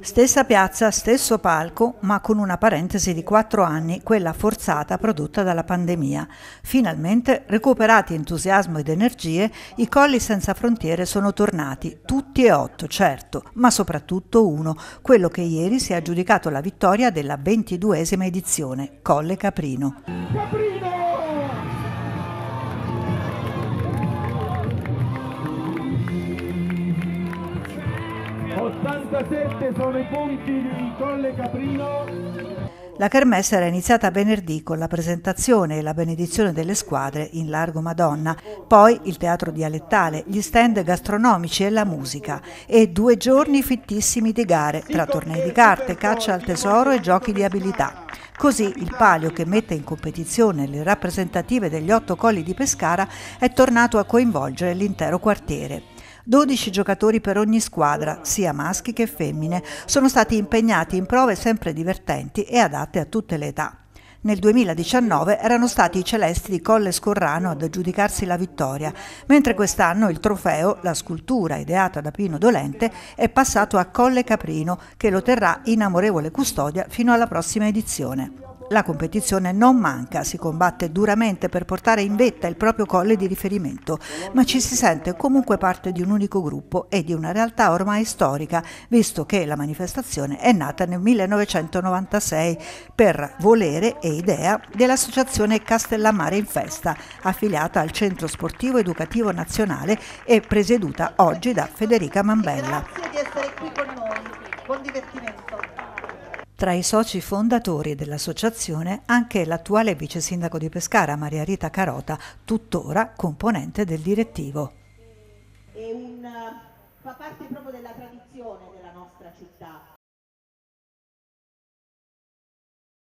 Stessa piazza, stesso palco, ma con una parentesi di quattro anni, quella forzata prodotta dalla pandemia. Finalmente, recuperati entusiasmo ed energie, i colli senza frontiere sono tornati, tutti e otto, certo, ma soprattutto uno, quello che ieri si è aggiudicato la vittoria della ventiduesima edizione, Colle Caprino. Caprino! 87 sono i punti di Colle Caprino. La kermesse era iniziata venerdì con la presentazione e la benedizione delle squadre in Largo Madonna, poi il teatro dialettale, gli stand gastronomici e la musica e due giorni fittissimi di gare tra tornei di carte, caccia al tesoro e giochi di abilità. Così il palio che mette in competizione le rappresentative degli otto colli di Pescara è tornato a coinvolgere l'intero quartiere. 12 giocatori per ogni squadra, sia maschi che femmine, sono stati impegnati in prove sempre divertenti e adatte a tutte le età. Nel 2019 erano stati i celesti di Colle Scorrano ad aggiudicarsi la vittoria, mentre quest'anno il trofeo, la scultura ideata da Pino Dolente, è passato a Colle Caprino, che lo terrà in amorevole custodia fino alla prossima edizione. La competizione non manca, si combatte duramente per portare in vetta il proprio colle di riferimento, ma ci si sente comunque parte di un unico gruppo e di una realtà ormai storica, visto che la manifestazione è nata nel 1996 per volere e idea dell'associazione Castellammare in Festa, affiliata al Centro Sportivo Educativo Nazionale e presieduta oggi da Federica Mambella. Grazie di essere qui con noi, buon divertimento. Tra i soci fondatori dell'associazione anche l'attuale vice sindaco di Pescara, Maria Rita Carota, tuttora componente del direttivo. Un, fa parte proprio della tradizione della nostra città.